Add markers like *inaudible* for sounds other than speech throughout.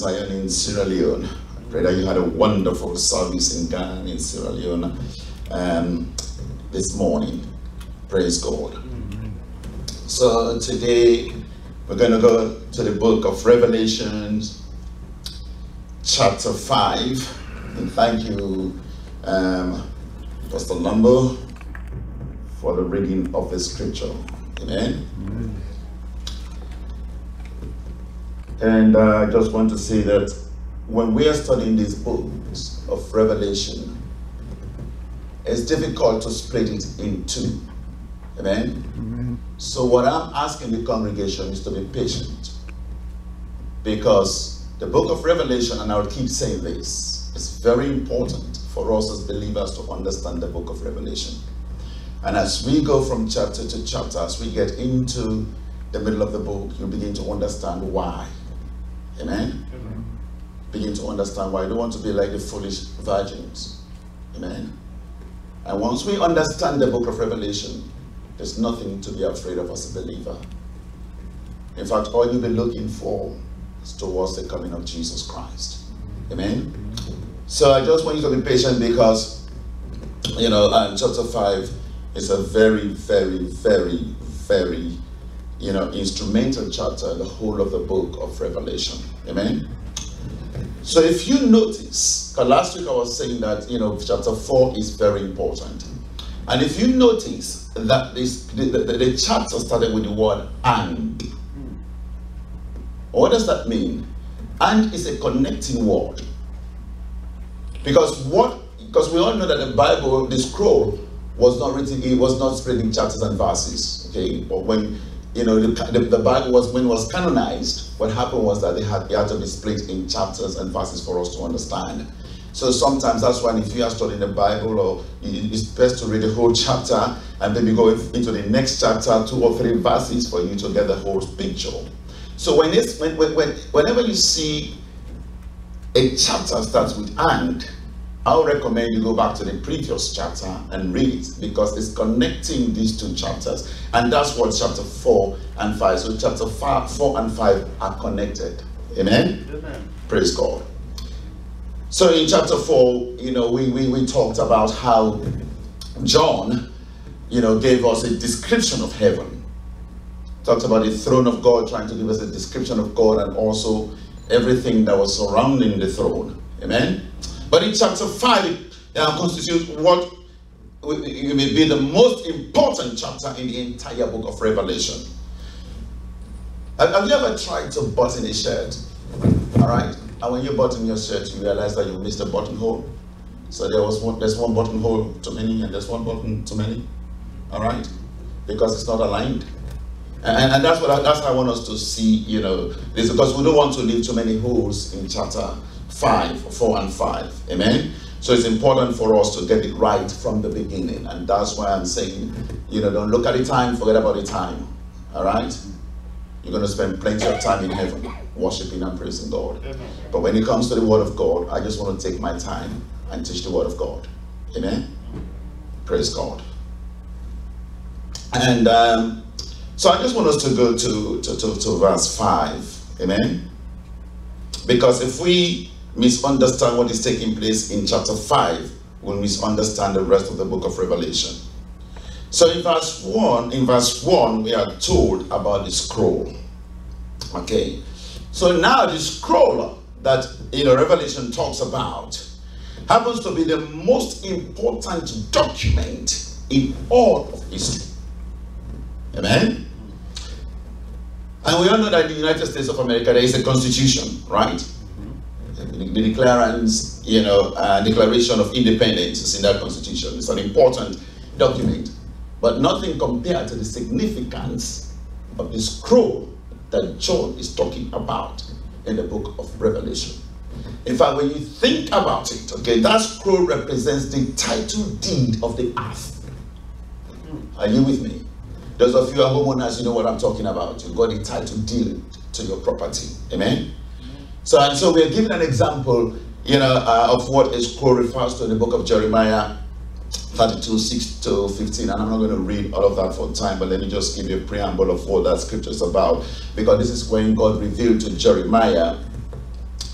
Zion in Sierra Leone. I pray that you had a wonderful service in Ghana in Sierra Leone um, this morning. Praise God. So today we're going to go to the book of Revelations, chapter 5. And thank you, um, Pastor Lumbo, for the reading of the scripture. Amen. And uh, I just want to say that when we are studying these books of Revelation, it's difficult to split it in two. Amen? So, what I'm asking the congregation is to be patient. Because the book of Revelation, and I'll keep saying this, is very important for us as believers to understand the book of Revelation. And as we go from chapter to chapter, as we get into the middle of the book, you begin to understand why. Amen? Begin to understand why. You don't want to be like the foolish virgins. Amen? And once we understand the book of Revelation, there's nothing to be afraid of as a believer. In fact, all you'll be looking for is towards the coming of Jesus Christ. Amen? So I just want you to be patient because, you know, uh, chapter 5 is a very, very, very, very, you know, instrumental chapter in the whole of the book of Revelation. Amen? So if you notice, last week I was saying that, you know, chapter 4 is very important. And if you notice that this, the, the, the chapter started with the word and. What does that mean? And is a connecting word. Because what because we all know that the Bible, the scroll, was not written, it was not spreading chapters and verses. Okay, but when you know the, the, the, Bible was when it was canonized, what happened was that they had, had to be split in chapters and verses for us to understand. So sometimes that's why if you are studying the Bible, or it's best to read the whole chapter and then maybe go into the next chapter, two or three verses for you to get the whole picture. So when it's when, when, whenever you see a chapter starts with and, I'll recommend you go back to the previous chapter and read it because it's connecting these two chapters. And that's what chapter 4 and 5. So chapter five, 4 and 5 are connected. Amen? Amen. Praise God. So in chapter 4, you know, we, we, we talked about how John, you know, gave us a description of heaven. Talked about the throne of God, trying to give us a description of God and also everything that was surrounding the throne. Amen? But in chapter 5, it uh, constitutes what it may be the most important chapter in the entire book of Revelation. Have you ever tried to button a shirt? All right? And when you button your shirt, you realize that you missed a buttonhole. So there was one, there's one buttonhole too many, and there's one button too many. All right? Because it's not aligned. And, and that's what I, that's I want us to see, you know, this because we don't want to leave too many holes in chapter 5, 4 and 5. Amen? So it's important for us to get it right from the beginning. And that's why I'm saying, you know, don't look at the time, forget about the time. All right? You're going to spend plenty of time in heaven worshiping and praising God. But when it comes to the Word of God, I just want to take my time and teach the Word of God. Amen? Praise God. And um, so I just want us to go to, to, to, to verse 5. Amen? Because if we misunderstand what is taking place in chapter 5, we'll misunderstand the rest of the book of Revelation. So in verse 1, in verse 1, we are told about the scroll. Okay. So now the scroll that you know Revelation talks about happens to be the most important document in all of history. Amen. And we all know that in the United States of America there is a constitution, right? The declarance, you know, uh, Declaration of Independence is in that constitution. It's an important document, but nothing compared to the significance of the scroll that John is talking about in the book of Revelation. In fact, when you think about it, okay, that scroll represents the title deed of the earth. Are you with me? Those of you who are homeowners, you know what I'm talking about. You got the title deed to your property. Amen? So, and so we're giving an example, you know, uh, of what a scroll refers to in the book of Jeremiah 32, 6 to 15. And I'm not going to read all of that for time, but let me just give you a preamble of what that scripture is about. Because this is when God revealed to Jeremiah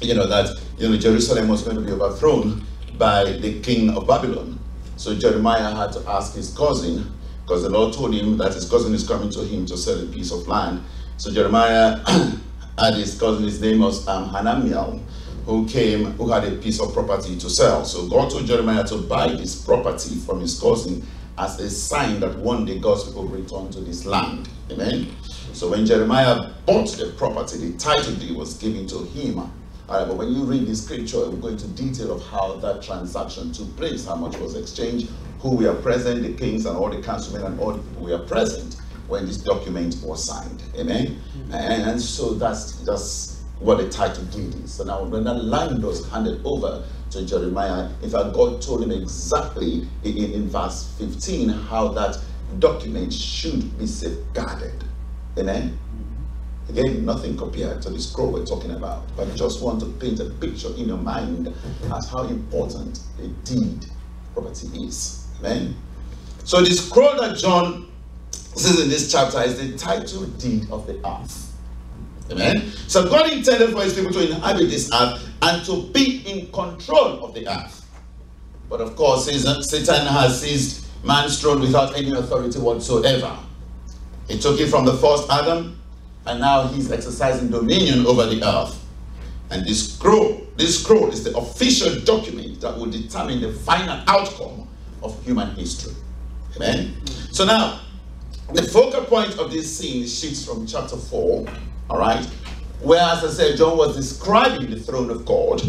you know, that you know Jerusalem was going to be overthrown by the king of Babylon. So Jeremiah had to ask his cousin, because the Lord told him that his cousin is coming to him to sell a piece of land. So Jeremiah *clears throat* had his cousin, his name was um, Hanamiel, who came, who had a piece of property to sell. So God told Jeremiah to buy this property from his cousin as a sign that one day God's people return to this land. Amen. So when Jeremiah bought the property, the title deed was given to him. All right, but when you read the scripture, we'll go into detail of how that transaction took place, how much was exchanged, who were present, the kings and all the councilmen and all were present when this document was signed. Amen. And, so that's that's what the title deed is. So now when that land was handed over to Jeremiah, in fact, God told him exactly in, in verse 15 how that document should be safeguarded. Amen. Again, nothing compared to the scroll we're talking about, but I just want to paint a picture in your mind as how important a deed property is. Amen. So the scroll that John says in this chapter is the title deed of the earth. Amen. So God intended for his people to inhabit this earth and to be in control of the earth. But of course, Satan has seized man's throne without any authority whatsoever. He took it from the first Adam, and now he's exercising dominion over the earth. And this scroll, this scroll is the official document that will determine the final outcome of human history. Amen. So now, the focal point of this scene shifts from chapter 4, all right, where, as I said, John was describing the throne of God,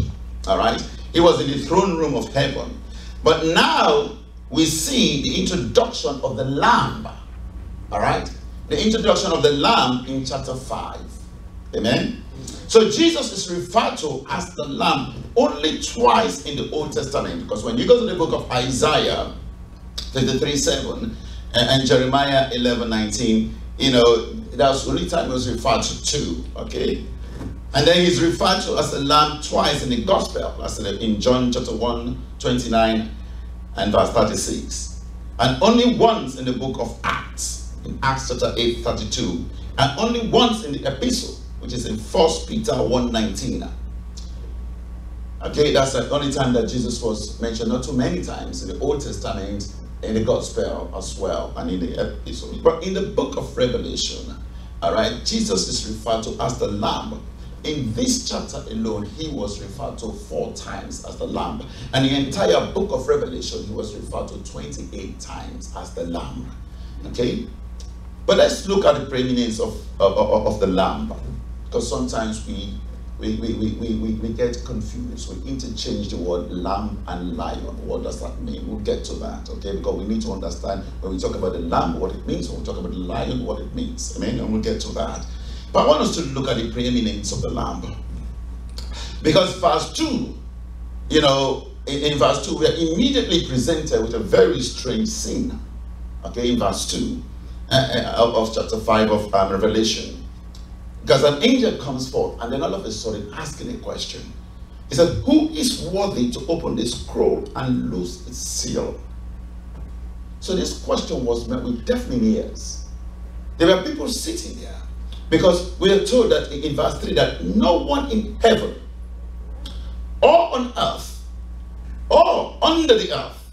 all right. He was in the throne room of heaven. But now we see the introduction of the Lamb, all right the introduction of the Lamb in chapter 5. Amen? So Jesus is referred to as the Lamb only twice in the Old Testament. Because when you go to the book of Isaiah 33 7 and, Jeremiah 11 19, you know, that's the only time he was referred to two. Okay? And then he's referred to as the Lamb twice in the Gospel. That's in John chapter 1 29 and verse 36. And only once in the book of Acts in Acts chapter 8, 32, and only once in the epistle, which is in 1 Peter 1 19. Okay, that's the only time that Jesus was mentioned, not too many times in the Old Testament, in the Gospel as well, and in the epistle. But in the book of Revelation, all right, Jesus is referred to as the Lamb. In this chapter alone, he was referred to four times as the Lamb. And the entire book of Revelation, he was referred to 28 times as the Lamb. Okay? But let's look at the preeminence of, of, of the lamb, because sometimes we we, we, we, we, we get confused. We interchange the word lamb and lion. What does that mean? We'll get to that, okay? Because we need to understand when we talk about the lamb, what it means. When we talk about the lion, what it means. Amen? And we'll get to that. But I want us to look at the preeminence of the lamb. Because verse 2, you know, in, in verse 2, we are immediately presented with a very strange scene. Okay, in verse 2 uh, of chapter 5 of um, Revelation. Because an angel comes forth and then all of a sudden asking a question. He said, Who is worthy to open this scroll and loose its seal? So this question was met with deafening ears. There were people sitting there because we are told that in verse 3 that no one in heaven or on earth or under the earth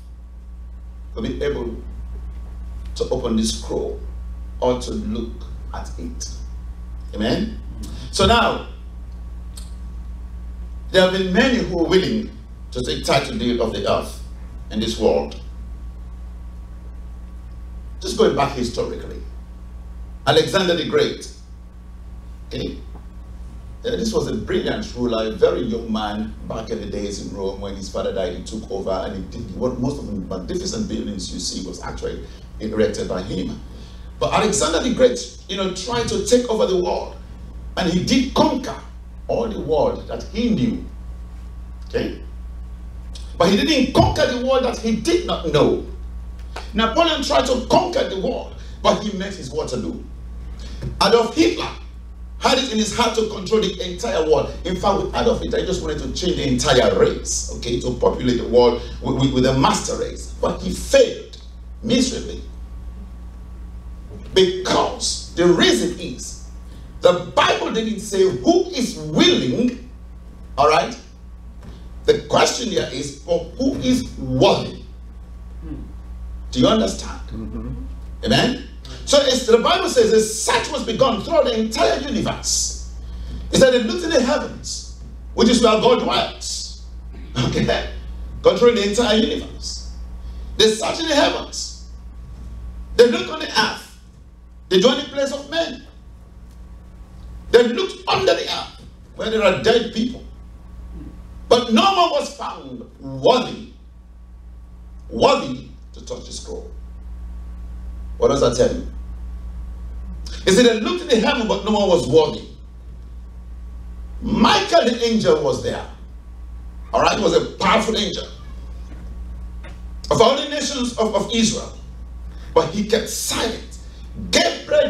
will be able to open this scroll or to look at it. Amen? So now, there have been many who are willing to take title of the earth in this world. Just going back historically. Alexander the Great. Okay? Uh, this was a brilliant ruler, a very young man back in the days in Rome when his father died. He took over and he did what most of the magnificent buildings you see was actually erected by him. But Alexander the Great, you know, tried to take over the world. And he did conquer all the world that he knew. Okay? But he didn't conquer the world that he did not know. Napoleon tried to conquer the world, but he met his Waterloo. Adolf Hitler had it in his heart to control the entire world. In fact, with Adolf Hitler, he just wanted to change the entire race, okay, to populate the world with, with, with a master race. But he failed miserably. Because the reason is the Bible didn't say who is willing All right? The question here is for who is worthy? Do you understand? Mm-hmm. Amen? So the Bible says a search was begun throughout the entire universe. It said it looked in the heavens, which is where God dwells. Okay? Controlling the entire universe. They search in the heavens. They look on the earth, the dwelling place of men. They looked under the earth where there are dead people. But no one was found worthy, worthy to touch the scroll. What does that tell you? He said they looked in the heaven, but no one was worthy. Michael the angel was there. All right, he was a powerful angel of all the nations of, of Israel. But he kept silent.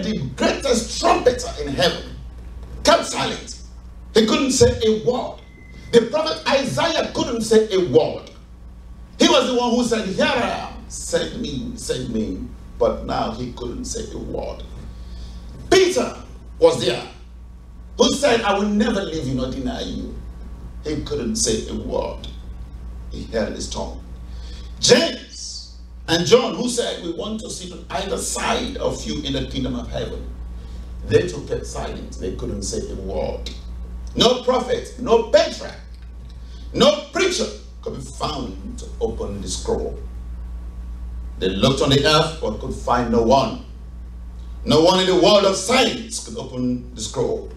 The greatest trumpeter in heaven, kept silent. He couldn't say a word. The prophet Isaiah couldn't say a word. He was the one who said, Here I am, send me, send me. But now he couldn't say a word. Peter was there, who said, I will never leave you nor deny you. He couldn't say a word. He held his tongue. James and John, who said, We want to sit on either side of you in the kingdom of heaven. They took kept silent. They couldn't say a word. No prophet, no patriarch, no preacher could be found to open the scroll. They looked on the earth but could find no one. No one in the world of science could open the scroll.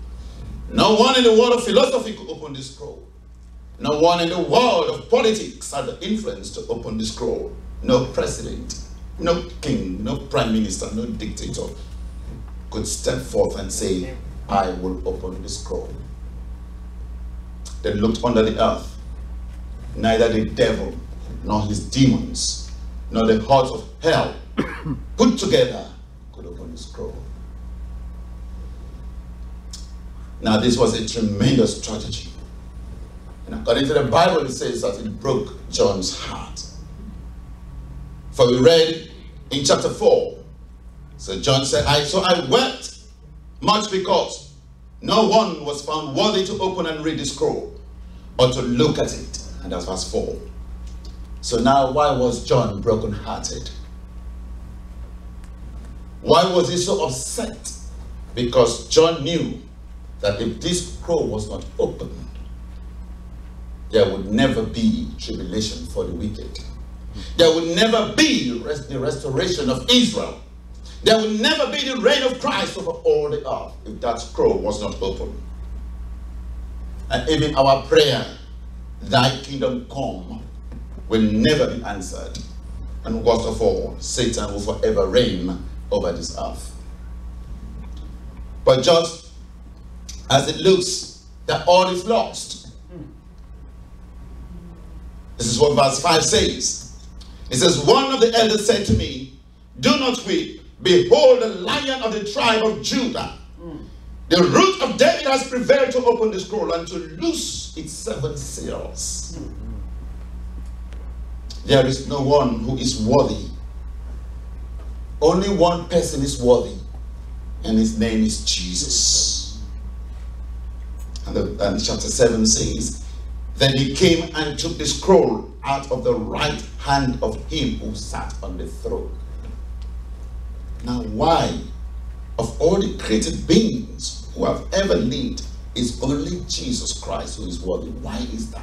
No one in the world of philosophy could open the scroll. No one in the world of politics had the influence to open the scroll. No president, no king, no prime minister, no dictator could step forth and say, I will open the scroll. They looked under the earth. Neither the devil nor his demons nor the heart of hell *coughs* put together could open the scroll. Now, this was a tremendous tragedy. And according to the Bible, it says that it broke John's heart. For we read in chapter 4, so John said, I so I wept much because no one was found worthy to open and read the scroll or to look at it. And that's verse 4. So now, why was John brokenhearted? Why was he so upset? Because John knew that if this scroll was not opened, there would never be tribulation for the wicked. There would never be the restoration of Israel. There would never be the reign of Christ over all the earth if that scroll was not open. And even our prayer, Thy kingdom come, will never be answered. And worst of all, Satan will forever reign over this earth. But just as it looks that all is lost, this is what verse 5 says. It says, One of the elders said to me, Do not weep. Behold, the lion of the tribe of Judah. The root of David has prevailed to open the scroll and to loose its seven seals. There is no one who is worthy. Only one person is worthy, and his name is Jesus. And, the, and chapter 7 says, Then he came and took the scroll out of the right hand of him who sat on the throne. Now, why, of all the created beings who have ever lived, is only Jesus Christ who is worthy? Why is that?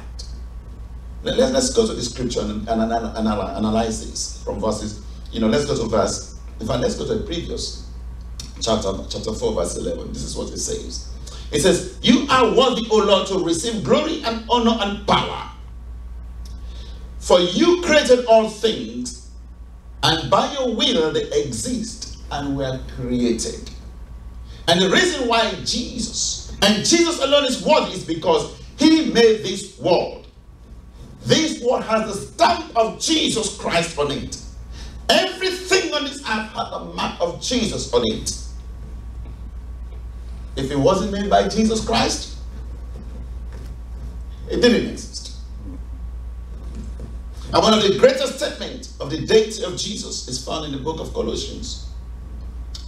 Let, us go to the scripture and, and, and, and analyze this from verses. You know, let's go to verse. In fact, let's go to the previous chapter, chapter 4, verse 11. This is what it says. It says, You are worthy, O Lord, to receive glory and honor and power. For you created all things, and by your will they exist and were created. And the reason why Jesus, and Jesus alone is worthy, is because he made this world. This world has the stamp of Jesus Christ on it. Everything on this earth has the mark of Jesus on it. If it wasn't made by Jesus Christ, it didn't exist. And one of the greatest statements of the deity of Jesus is found in the book of Colossians,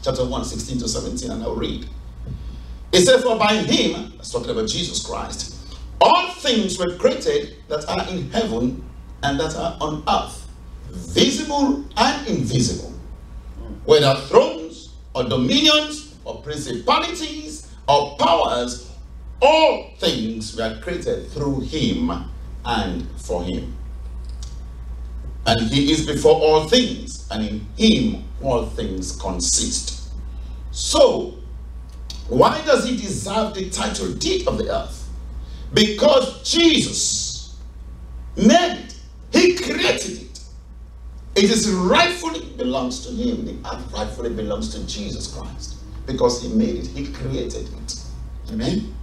chapter 1, 16 to 17, and I'll read. It said, For by him, that's talking about Jesus Christ, all things were created that are in heaven and that are on earth, visible and invisible, whether thrones or dominions or principalities or powers, all things were created through him and for him. And he is before all things, and in him all things consist. So, why does he deserve the title deed of the earth? Because Jesus made it. He created it. It is rightfully belongs to him. The earth rightfully belongs to Jesus Christ. Because he made it. He created it. Amen.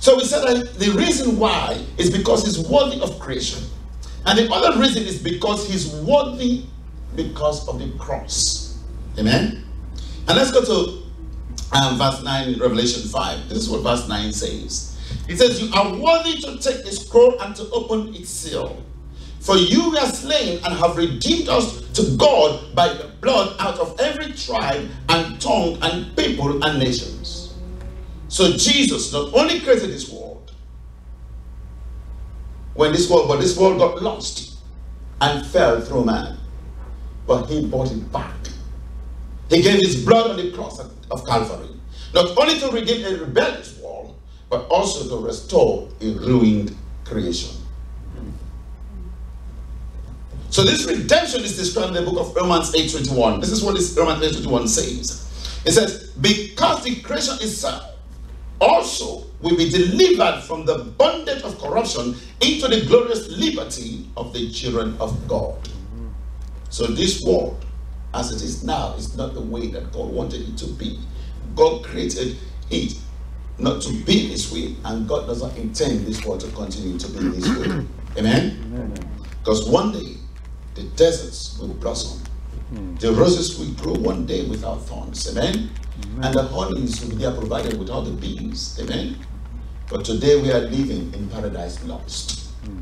So we said that the reason why is because he's worthy of creation. And the other reason is because he's worthy because of the cross. Amen. And let's go to um, verse 9 in Revelation 5. This is what verse 9 says. It says, You are worthy to take the scroll and to open its seal. For you were slain and have redeemed us to God by the blood out of every tribe and tongue and people and nations. So Jesus not only created this world, when this world, but this world got lost and fell through man, but he brought it back. He gave his blood on the cross of Calvary, not only to redeem a rebellious world, but also to restore a ruined creation. So this redemption is described in the book of Romans 8.21. This is what this Romans 8.21 says. It says, because the creation itself also will be delivered from the bondage of corruption into the glorious liberty of the children of God. So this world, as it is now, is not the way that God wanted it to be. God created it not to be this way, and God doesn't intend this world to continue to be this way. Amen? Because one day the deserts will blossom. Hmm. The roses will grow one day without thorns. Amen? Amen. And the honeys will be there provided with all the bees. Amen? But today we are living in paradise lost. Hmm.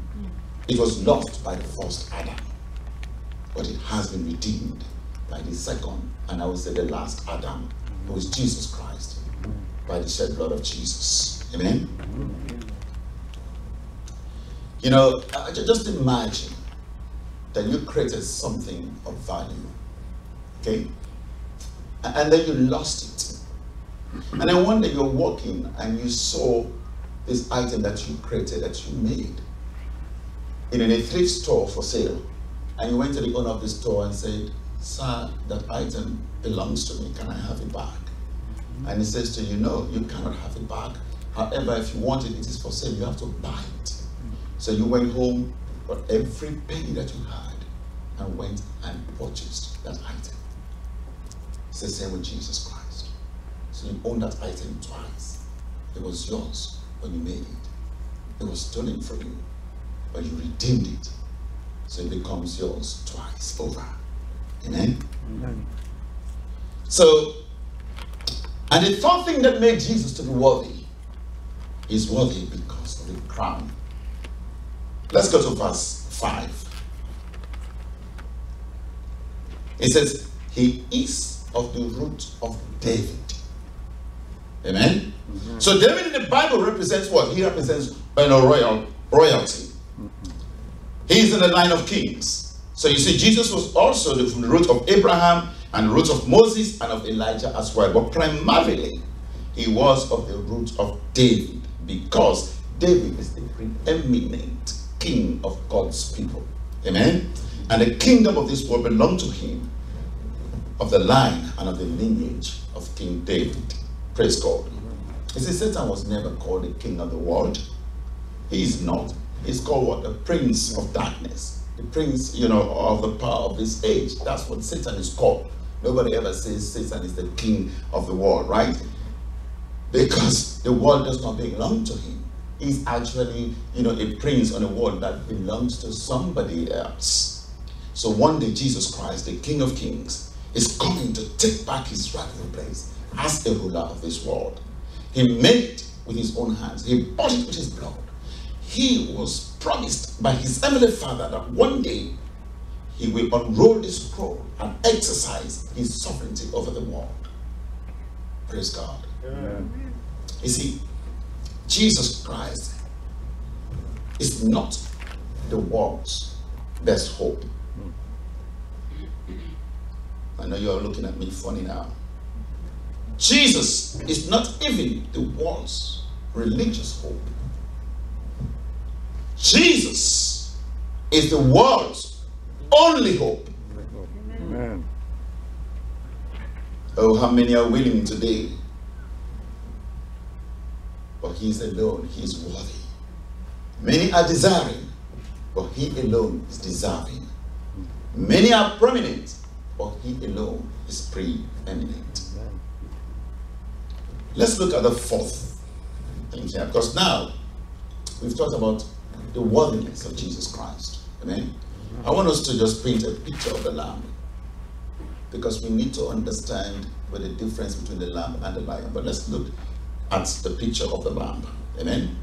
It was lost by the first Adam. But it has been redeemed by the second, and I will say the last Adam, who is Jesus Christ, by the shed blood of Jesus. Amen? You know, just imagine that you created something of value. Okay? And then you lost it. And then one day you're walking and you saw this item that you created, that you made, in a thrift store for sale. And you went to the owner of the store and said, Sir, that item belongs to me. Can I have it back? And he says to you, No, you cannot have it back. However, if you want it, it is for sale. You have to buy it. So you went home, but every penny that you had and went and purchased that item. It's the same with Jesus Christ. So you own that item twice. It was yours when you made it. It was stolen from you, but you redeemed it. So it becomes yours twice over. Amen? Amen. So, and the third thing that made Jesus to be worthy is worthy because of the crown. Let's go to verse 5. It says, He is of the root of David. Amen? Mm-hmm. So David in the Bible represents what? He represents you know, royal royalty. Mm-hmm. He's in the line of kings. So you see, Jesus was also the, from the root of Abraham and the root of Moses and of Elijah as well. But primarily, he was of the root of David because David is the preeminent king of God's people. Amen? And the kingdom of this world belonged to him, of the line and of the lineage of King David. Praise God. You see, Satan was never called the king of the world. He is not. He's called what? The prince of darkness. The prince, you know, of the power of this age. That's what Satan is called. Nobody ever says Satan is the king of the world, right? Because the world does not belong to him. He's actually, you know, a prince on a world that belongs to somebody else. So one day, Jesus Christ, the King of Kings, is coming to take back his rightful place as the ruler of this world. He made it with his own hands, he bought it with his blood. He was promised by his heavenly Father that one day he will unroll this scroll and exercise his sovereignty over the world. Praise God. Amen. You see, Jesus Christ is not the world's best hope. I know you're looking at me funny now. Jesus is not even the world's religious hope. Jesus is the world's only hope. Amen. Oh, how many are willing today? But He's alone, He's worthy. Many are desiring, but He alone is deserving. Many are prominent, but He alone is preeminent. Let's look at the fourth thing here, because now we've talked about the worthiness of Jesus Christ. Amen. I want us to just paint a picture of the Lamb because we need to understand what the difference between the lamb and the lion. But let's look at the picture of the lamb. Amen.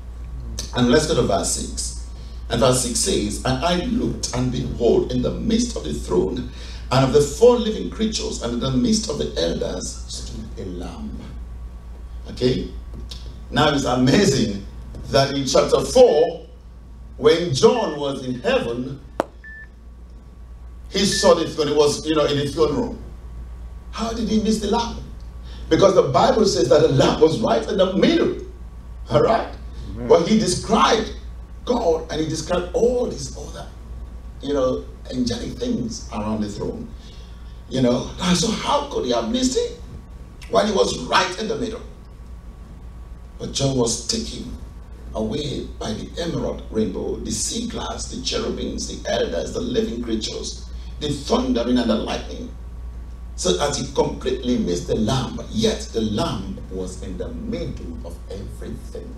And let's go to verse 6. And verse 6 says, And I looked, and behold, in the midst of the throne, and of the four living creatures, and in the midst of the elders, stood a lamb. Okay? Now it's amazing that in chapter 4, when John was in heaven, he saw the throne. He was, you know, in the throne room. How did he miss the lamb? Because the Bible says that the lamb was right in the middle. All right? But he described God and he described all these other, you know, angelic things around the throne. You know, so how could he have missed it when he was right in the middle? But John was taken away by the emerald rainbow, the sea glass, the cherubims, the elders, the living creatures, the thundering and the lightning. So that he completely missed the lamb, yet the lamb was in the middle of everything.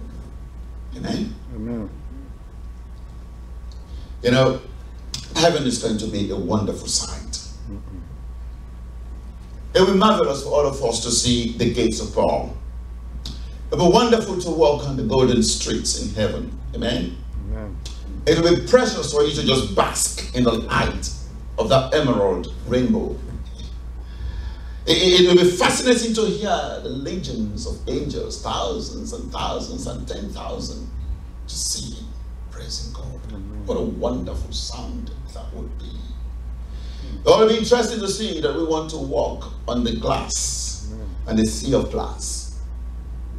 Amen? Amen. You know, heaven is going to be a wonderful sight. It will be marvelous for all of us to see the gates of Paul. It will be wonderful to walk on the golden streets in heaven. Amen? Amen. It will be precious for you to just bask in the light of that emerald rainbow. It, it, will be fascinating to hear the legions of angels, thousands and thousands and ten thousand, to see praising God. Amen. What a wonderful sound that would be. It will be interesting to see that we want to walk on the glass Amen. and the sea of glass.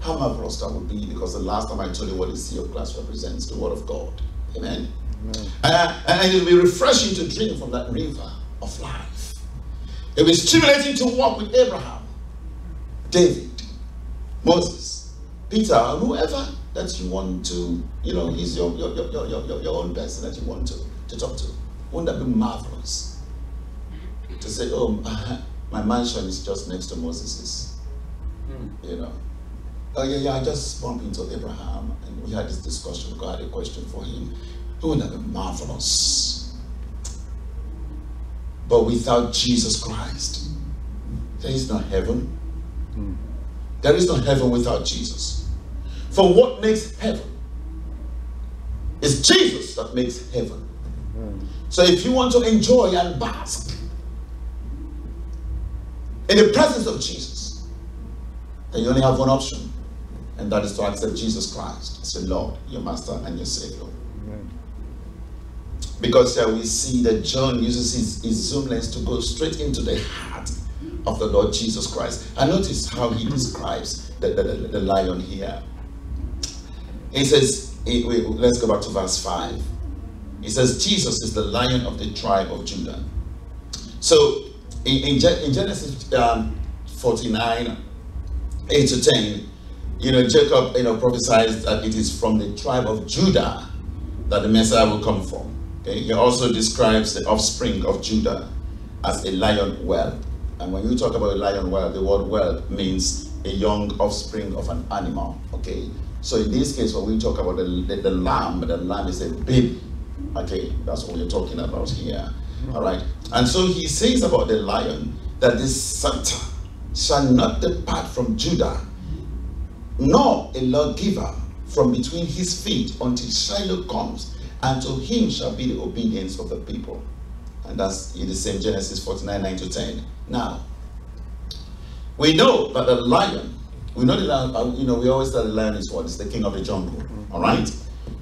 How marvelous that would be because the last time I told you what the sea of glass represents, the word of God. Amen. Uh, and, and it will be refreshing to drink from that river of life. It will be stimulating to walk with Abraham, David, Moses, Peter, whoever that you want to, you know, he's your, your, your, your, your, your own person that you want to, to talk to. Wouldn't that be marvelous? To say, oh, uh-huh, my mansion is just next to Moses's. Mm. You know. Oh, yeah, yeah, I just bumped into Abraham and we had this discussion. God had a question for him. Wouldn't that be marvelous? But without Jesus Christ, there is no heaven. Hmm. There is no heaven without Jesus. For what makes heaven is Jesus that makes heaven. Hmm. So if you want to enjoy and bask in the presence of Jesus, then you only have one option, and that is to accept Jesus Christ as your Lord, your Master, and your Savior. Amen. Because uh, we see that John uses his, his zoom lens to go straight into the heart of the Lord Jesus Christ. And notice how he describes the, the, the, the lion here. He says, he, wait, let's go back to verse 5. He says, Jesus is the lion of the tribe of Judah. So in, in, in Genesis um, 49, 8 to 10, you know, Jacob, you know, prophesies that it is from the tribe of Judah that the Messiah will come from. Okay? He also describes the offspring of Judah as a lion whelp. And when you talk about a lion whelp, the word whelp means a young offspring of an animal. Okay. So in this case, when we talk about the, the, the lamb, the lamb is a baby. Okay, that's what we're talking about here. All right. And so he says about the lion that the scepter shall not depart from Judah, nor a lawgiver from between his feet until Shiloh comes, and to him shall be the obedience of the people. And that's in the same Genesis 49, 9 to 10. Now, we know that the lion, we know that, uh, you know, we always say the lion is what? It's the king of the jungle, all right?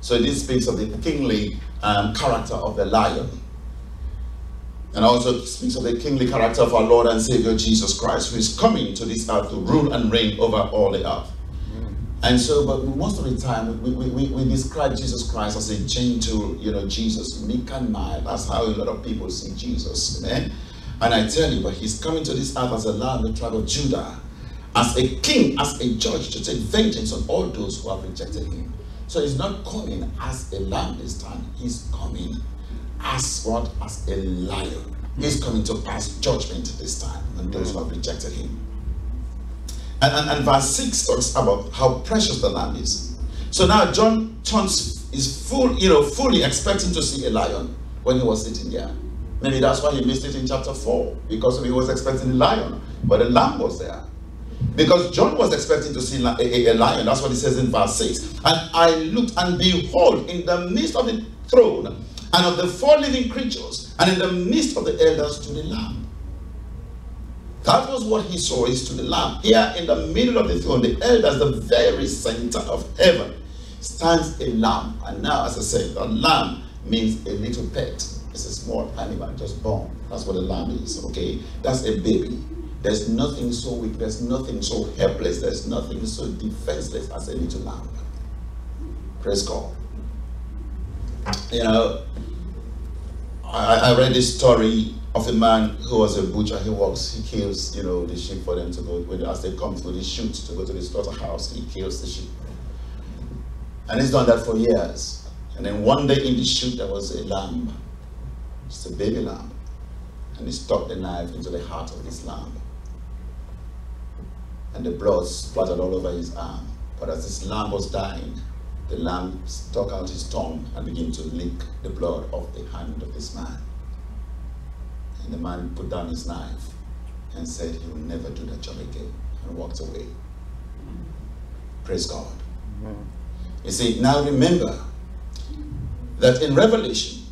So this speaks of the kingly um, character of the lion. And also speaks of the kingly character of our Lord and Savior Jesus Christ, who is coming to this earth to rule and reign over all the earth. And so, but most of the time, we, we, we, describe Jesus Christ as a gentle, you know, Jesus, meek and mild. That's how a lot of people see Jesus. Amen. And I tell you, but he's coming to this earth as a lamb, the tribe of Judah, as a king, as a judge, to take vengeance on all those who have rejected him. So he's not coming as a lamb this time. He's coming as what? As a lion. He's coming to pass judgment this time on those who have rejected him. And, and, and verse 6 talks about how precious the lamb is. So now John turns is full, you know, fully expecting to see a lion when he was sitting there. Maybe that's why he missed it in chapter 4, because he was expecting a lion, but a lamb was there. Because John was expecting to see a, lion. That's what he says in verse 6. And I looked, and behold, in the midst of the throne, and of the four living creatures, and in the midst of the elders, to the lamb. That was what he saw is to the lamb. Here in the middle of the throne, the elders, the very center of heaven, stands a lamb. And now, as I said, a lamb means a little pet. It's a small animal just born. That's what a lamb is, okay? That's a baby. There's nothing so weak, there's nothing so helpless, there's nothing so defenseless as a little lamb. Praise God. You know, I, I read this story of a man who was a butcher. He works, he kills, you know, the sheep for them to go, when, as they come through the chute to go to the slaughterhouse, he kills the sheep. And he's done that for years. And then one day in the chute, there was a lamb. It's a baby lamb. And he stuck the knife into the heart of this lamb. And the blood splattered all over his arm. But as this lamb was dying, the lamb stuck out his tongue and began to lick the blood off the hand of this man. And the man put down his knife and said he will never do that job again and walked away. Praise God. You see, now remember that in Revelation,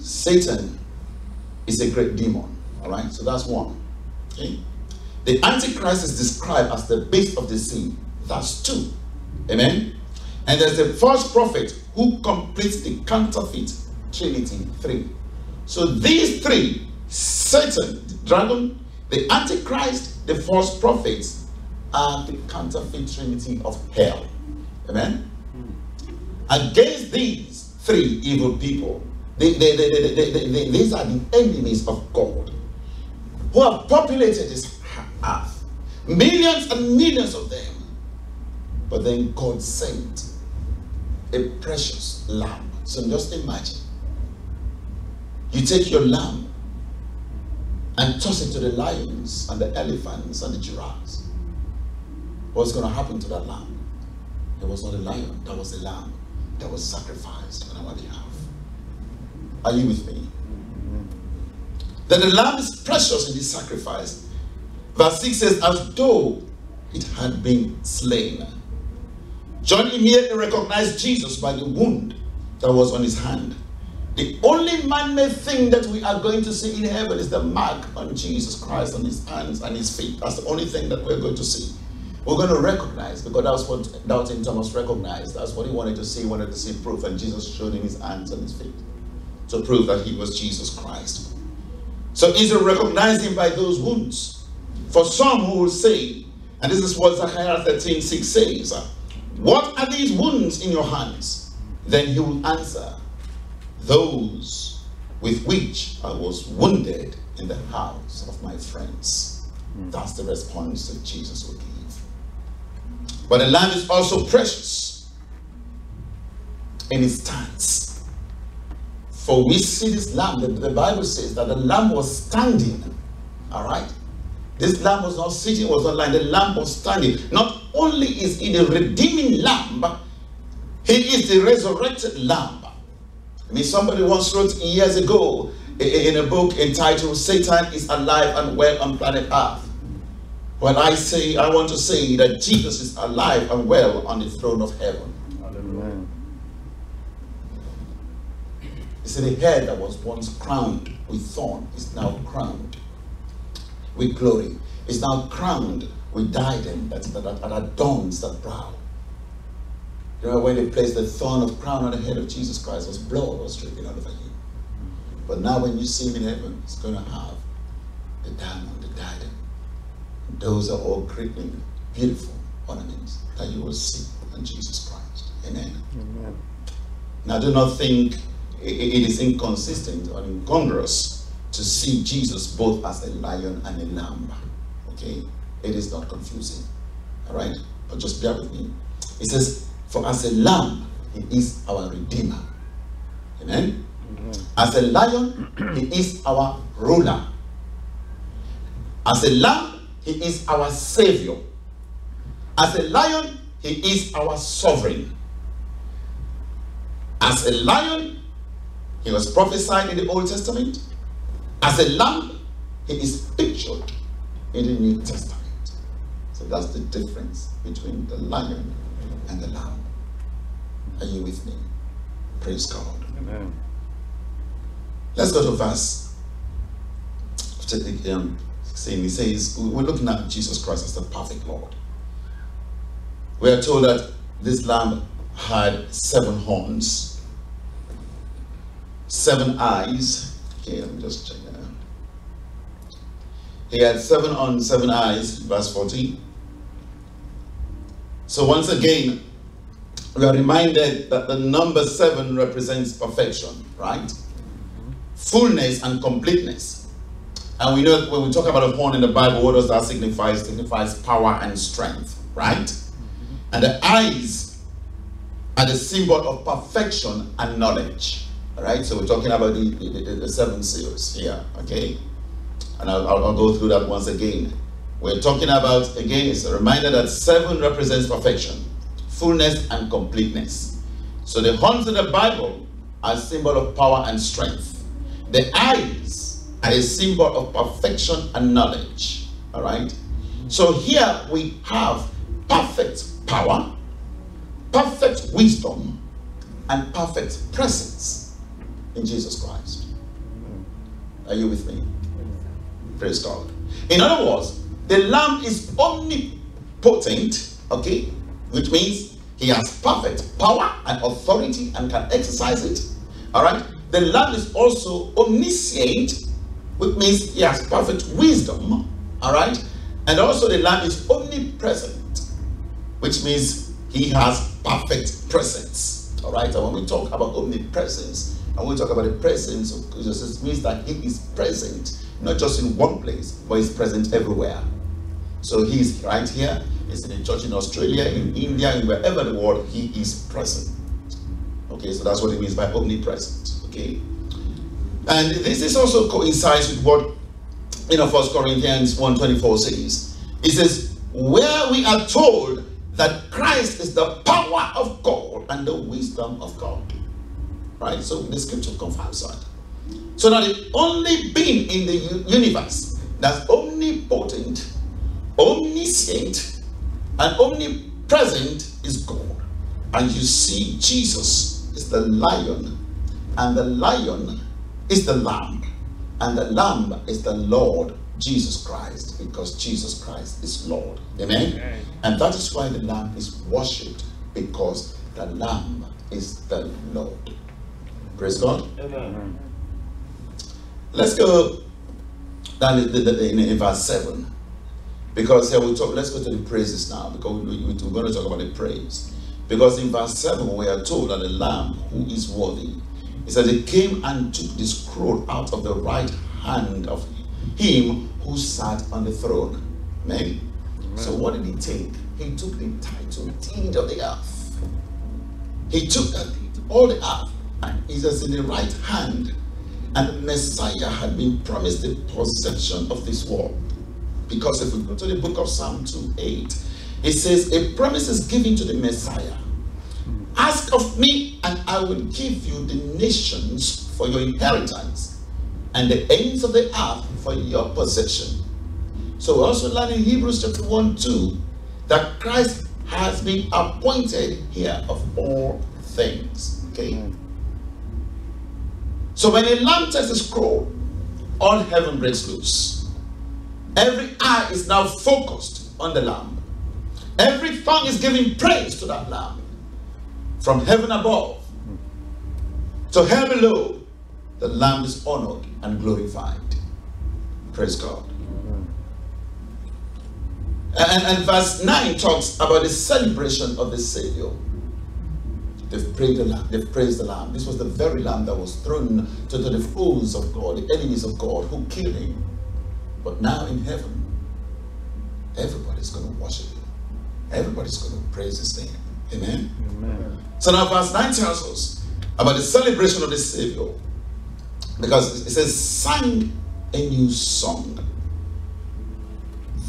Satan is a great demon. All right, so that's one. Okay? The Antichrist is described as the beast of the sea. That's two. Amen. And there's the false prophet who completes the counterfeit trinity, three. So these three, Satan, the dragon, the Antichrist, the false prophets, are the counterfeit trinity of hell. Amen. Against these three evil people, they, they, they, these are the enemies of God who have populated this earth. Millions and millions of them. But then God sent a precious lamb. So just imagine. You take your lamb and toss it to the lions and the elephants and the giraffes. What's going to happen to that lamb? It was not a lion, that was a lamb that was sacrificed on our behalf. Are you with me? Then the lamb is precious in this sacrifice. Verse 6 says, as though it had been slain. John immediately recognized Jesus by the wound that was on his hand. The only man-made thing that we are going to see in heaven is the mark on Jesus Christ on his hands and his feet. That's the only thing that we're going to see. We're going to recognize because that's what Doubting Thomas recognized. That's what he wanted to see. He wanted to see proof, and Jesus showed him his hands and his feet to prove that he was Jesus Christ. So Israel recognized him by those wounds. For some who will say, and this is what Zechariah 13 6 says, What are these wounds in your hands? Then he will answer, Those with which I was wounded in the house of my friends. That's the response that Jesus will give. But the lamb is also precious in its stance. For we see this lamb, the, the Bible says that the lamb was standing. All right? This lamb was not sitting, was not lying. The lamb was standing. Not only is he the redeeming lamb, he is the resurrected lamb. I mean, somebody once wrote years ago in a book entitled Satan is Alive and Well on Planet Earth. When I say, I want to say that Jesus is alive and well on the throne of heaven. Amen. You see, the head that was once crowned with thorn is now crowned with glory. Is now crowned with diadem that, that, that adorns that brow. You know, when they placed the thorn of crown on the head of Jesus Christ, was blood was dripping out of him. But now when you see him in heaven, he's going to have the diamond, the diadem. Those are all great, beautiful ornaments that you will see on Jesus Christ. Amen. Amen. Now do not think it is inconsistent or incongruous to see Jesus both as a lion and a lamb. Okay? It is not confusing. All right? But just bear with me. It says, For as a lamb, he is our redeemer. Amen? Mm-hmm. As a lion, he is our ruler. As a lamb, he is our savior. As a lion, he is our sovereign. As a lion, he was prophesied in the Old Testament. As a lamb, he is pictured in the New Testament. So that's the difference between the lion and the lamb. Are you with me? Praise God. Amen. Let's go to verse um, 16. He says, We're looking at Jesus Christ as the perfect Lord. We are told that this lamb had seven horns seven eyes. Okay, let me just check that out. He had seven on seven eyes, verse 14. So once again, we are reminded that the number seven represents perfection, right? Fullness and completeness. And we know when we talk about a horn in the Bible, what does that signify? It signifies power and strength, right? And the eyes are the symbol of perfection and knowledge. Right, so we're talking about the, the, the seven seals here, okay? And I'll, I'll, go through that once again. We're talking about, again, it's a reminder that seven represents perfection, fullness, and completeness. So the horns in the Bible are a symbol of power and strength. The eyes are a symbol of perfection and knowledge. All right? So here we have perfect power, perfect wisdom, and perfect presence in Jesus Christ. Hmm. Are you with me? Praise God. In other words, the Lamb is omnipotent, okay, which means he has perfect power and authority and can exercise it. All right. The Lamb is also omniscient, which means he has perfect wisdom. All right. And also the Lamb is omnipresent, which means he has perfect presence. All right. And when we talk about omnipresence, and we talk about the presence of Jesus, it means that He is present, not just in one place, but He's present everywhere. So He's right here, He's in a church in Australia, in India, and wherever in the world, He is present. Okay, so that's what it means by omnipresent. Okay. And this is also coincides with what you know First Corinthians 1:24 says. It says, where we are told that Christ is the power of God and the wisdom of God. Right? So the scripture confirms that. So now the only being in the universe that's omnipotent, omniscient, and omnipresent is God. And you see, Jesus is the lion, and the lion is the lamb, and the lamb is the Lord Jesus Christ, because Jesus Christ is Lord. Amen? Amen. And that is why the lamb is worshipped, because the lamb is the Lord. Praise God. Amen. Let's go down in, in verse 7. Because here we talk, let's go to the praises now, because we, are going to talk about the praise. Because in verse 7, we are told that the Lamb who is worthy, he said, He came and took the scroll out of the right hand of him who sat on the throne. Amen. Amen. So, what did he take? He took the title deed of the earth. He took all the earth and is in the right hand. And the Messiah had been promised the possession of this world. Because if we go to the book of Psalm 2 8, it says, A promise is given to the Messiah. Ask of me, and I will give you the nations for your inheritance, and the ends of the earth for your possession. So we also learn in Hebrews chapter 1 2 that Christ has been appointed here of all things. Okay? Mm. So when a lamb takes the scroll, all heaven breaks loose. Every eye is now focused on the lamb. Every tongue is giving praise to that lamb. from heaven above to hell below, the Lamb is honored and glorified. Praise God. And, and verse 9 talks about the celebration of the Savior. They've praised the Lamb. They've praised the Lamb. This was the very Lamb that was thrown to, to the foes of God, the enemies of God, who killed him. But now in heaven, everybody's going to worship him. Everybody's going to praise his name. Amen? Amen. So now verse 9 tells us about the celebration of the Savior. Because it says, sang a new song.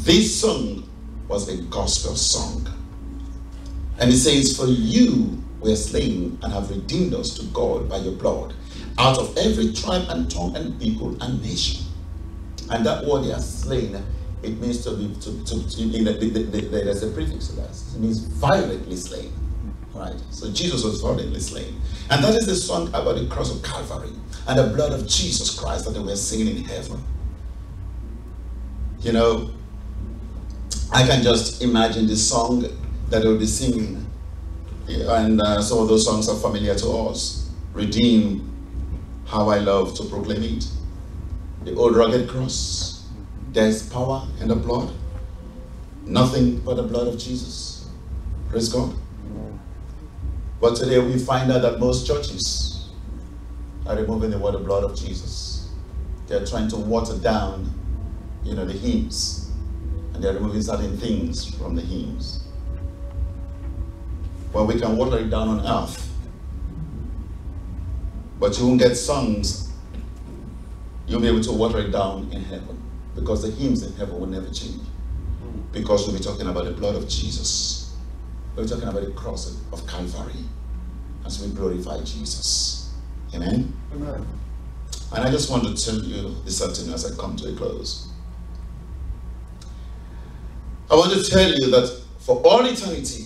This song was a gospel song. And it says, For you were slain and have redeemed us to God by your blood, out of every tribe and tongue and people and nation. And that word they are slain, it means to be, to, to, to in the, the, the, there's a prefix to that. It means violently slain. Right? So Jesus was violently slain. And that is the song about the cross of Calvary and the blood of Jesus Christ that they were singing in heaven. You know, I can just imagine the song that they'll be singing. And uh, some of those songs are familiar to us. Redeem, how I love to proclaim it. The old rugged cross. There's power in the blood. Nothing but the blood of Jesus. Praise God. But today we find out that most churches are removing the word of blood of Jesus. They're trying to water down, you know, the hymns and they're removing certain things from the hymns. Well, we can water it down on earth, but you won't get songs. You'll be able to water it down in heaven because the hymns in heaven will never change. Because we'll be talking about the blood of Jesus. We're talking about the cross of Calvary as we glorify Jesus. Amen? Amen. And I just want to tell you this afternoon as I come to a close. I want to tell you that for all eternity,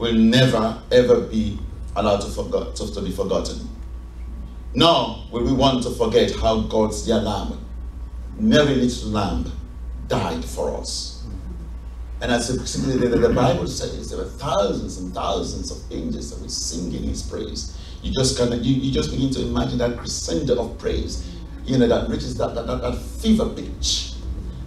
will never ever be allowed to, forget, to, be forgotten. Nor will we want to forget how God's dear lamb, Mary little lamb, died for us. And as the, the Bible says, there were thousands and thousands of angels that were singing his praise. You just of, you, you just begin to imagine that crescendo of praise, you know, that reaches that, that, that, that fever pitch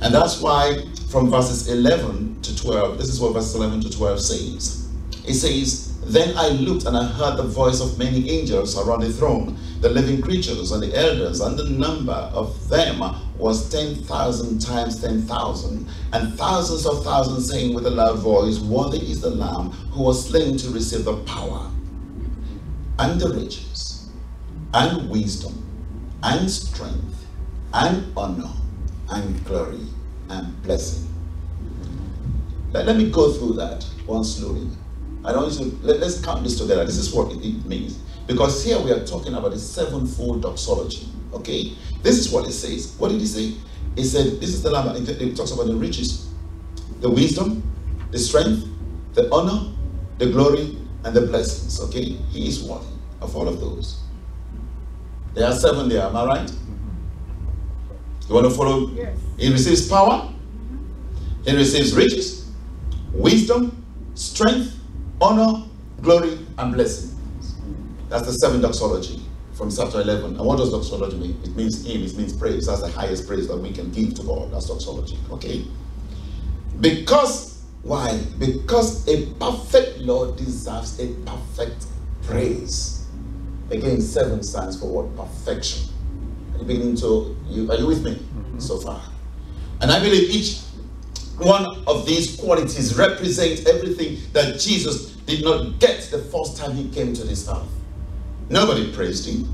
and that's why from verses 11 to 12, this is what verses 11 to 12 says. It says, Then I looked and I heard the voice of many angels around the throne, the living creatures and the elders, and the number of them was 10,000 times 10,000, and thousands of thousands saying with a loud voice, Worthy is the Lamb who was slain to receive the power, and the riches, and wisdom, and strength, and honor and glory and blessing. Let, let me go through that one slowly. I don't let, us count this together. This is what it, it means. Because here we are talking about the sevenfold doxology. Okay? This is what it says. What did he say? He said, This is the lamb. It talks about the riches, the wisdom, the strength, the honor, the glory, and the blessings. Okay? He is worthy of all of those. There are seven there, am I right? You want to follow? Yes. He receives power, he receives riches, wisdom, strength, honor, glory, and blessing. That's the seven doxology from chapter 11. And what does doxology mean? It means hymn, it means praise. That's the highest praise that we can give to God. That's doxology. Okay? Because, why? Because a perfect Lord deserves a perfect praise. Again, seven stands for what? Perfection beginning to, you, are you with me mm-hmm. so far? And I believe each one of these qualities represents everything that Jesus did not get the first time he came to this earth. Nobody praised him.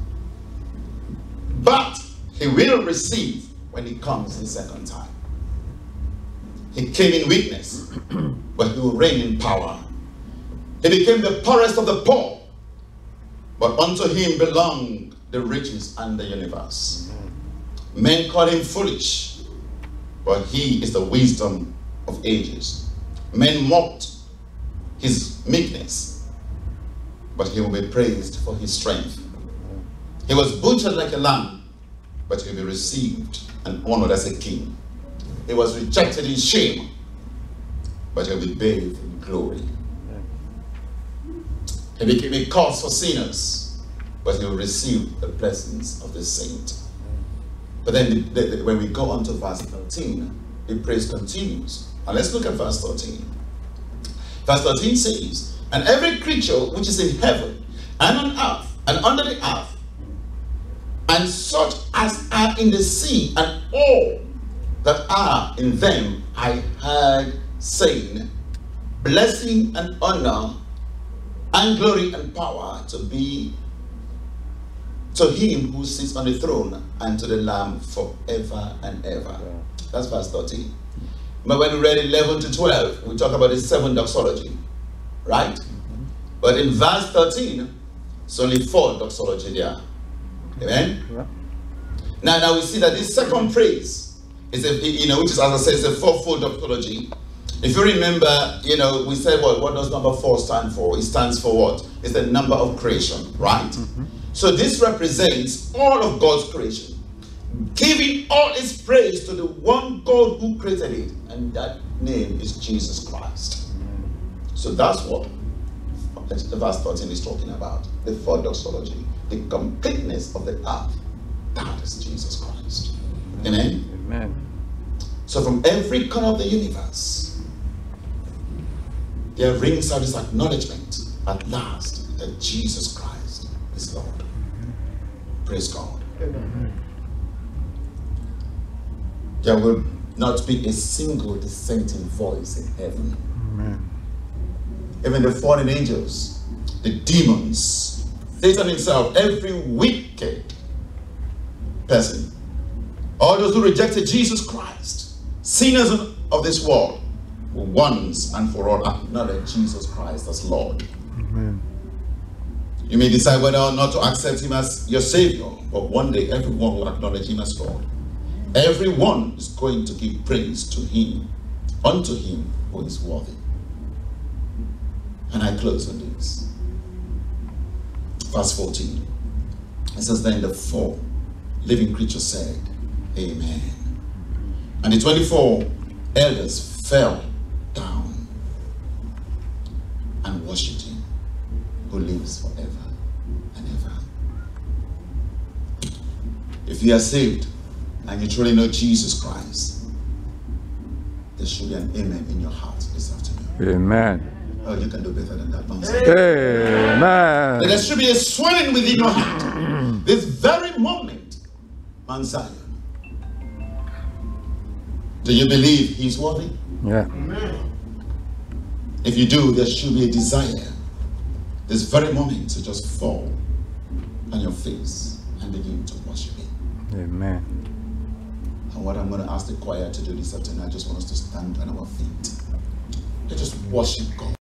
But he will receive when he comes the second time. He came in weakness, *clears throat* but he will reign in power. He became the poorest of the poor, but unto him belong the riches and the universe. Men call him foolish, but he is the wisdom of ages. Men mocked his meekness, but he will be praised for his strength. He was butchered like a lamb, but he will be received and honored as a king. He was rejected in shame, but he will be bathed in glory. He became a cause for sinners, but he will receive the blessings of the saint. But then the, the, when we go on to verse 13, the praise continues. And let's look at verse 13. Verse 13 says, And every creature which is in heaven and on earth and under the earth, and such as are in the sea, and all that are in them, I heard saying, Blessing and honor and glory and power to be to him who sits on the throne and to the Lamb forever and ever. That's verse 13. But when we read 11 to 12, we talk about the seven doxology, right? Mm-hmm. But in verse 13, it's only four doxology there. Amen? Yeah. Now, now we see that this second praise is a, you know, which is, as I said, is a fourfold doxology. If you remember, you know, we said what? What does number four stand for? It stands for what? It's the number of creation, right? Mm-hmm. So this represents all of God's creation, giving all its praise to the one God who created it, and that name is Jesus Christ. So that's what the verse 13 is talking about the four doxology, the completeness of the earth. That is Jesus Christ. Amen. Amen. So from every corner of the universe, there rings out this acknowledgement at last that Jesus Christ is Lord. Praise God. Amen. There will not be a single dissenting voice in heaven. Amen. Even the fallen angels, the demons, Satan himself, every wicked person, all those who rejected Jesus Christ, sinners of this world, will once and for all acknowledge Jesus Christ as Lord. Amen. You may decide whether or not to accept him as your savior, but one day everyone will acknowledge him as Lord. Everyone is going to give praise to him, unto him who is worthy. And I close on this. Verse 14. It says, Then the four living creatures said, Amen. And the 24 elders fell down and worshipped him who lives forever and ever. If you are saved and you truly know Jesus Christ, there should be an amen in your heart this afternoon. Amen. Oh, you can do better than that. Amen. There should be a swelling within your heart. this very moment, Mount Zion. Do you believe he's worthy? Yeah. Amen. If you do, there should be a desire this very moment to just fall on your face and begin to worship him. Amen. And what I'm going to ask the choir to do this afternoon, I just want us to stand on our feet. Let us just worship God.